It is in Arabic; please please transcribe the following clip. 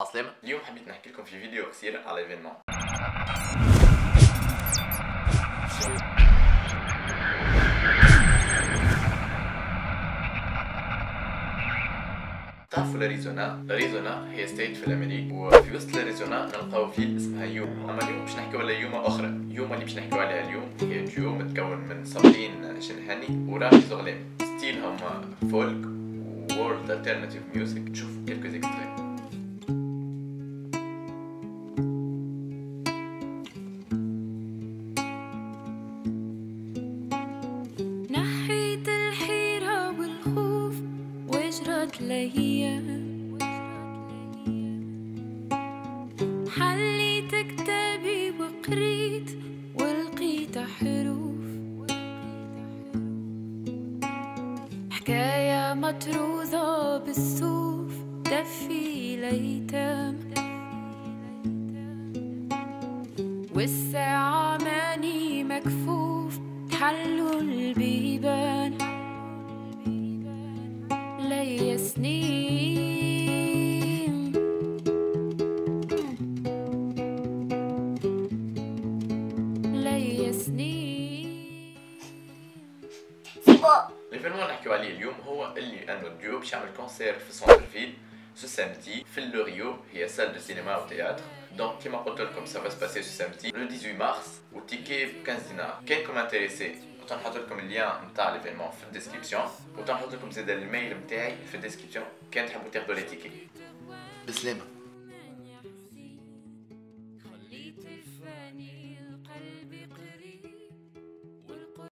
عسلامة اليوم حبيت نحكي لكم في فيديو قصير على événement. تعرفوا l'Arizona؟ l'Arizona هي state في l'Amérique وفي وسط l'Arizona نلقاو ville اسمها يوما. أما اليوم باش نحكيو على يوما أخرى يوما اللي باش نحكيو عليها اليوم هي ديو متكون من صابرين جنحاني ورامي زغلامي style هما folk world alternative music نشوف quelques extraits الأيام حليت كتابي وقريت ولقيت حروف. حكاية مطروزة بالصوف دفي الأيتام والساعة ماني مكفوف حلوا البيبان. ليا سنين ليا سنين الايفينمون اللي نحكيو عليه اليوم هو اللي انه ديو باش يعمل كونسير في سونتر فيل سو سامتي في لوريو هي سال دو سينما و تياتر دونك كيما قلت لكم سا سو باسي سو سامتي لو 18 مارس والتيكي ب 15 دينار كاينكم انتريسي وتنحط لكم اللين نتاع ليفينمون في الديسكريبسيون وتنحط لكم زيد الميل نتاعي في الديسكريبسيون كان تحبوا تاخذوا لي تيكي بسلامة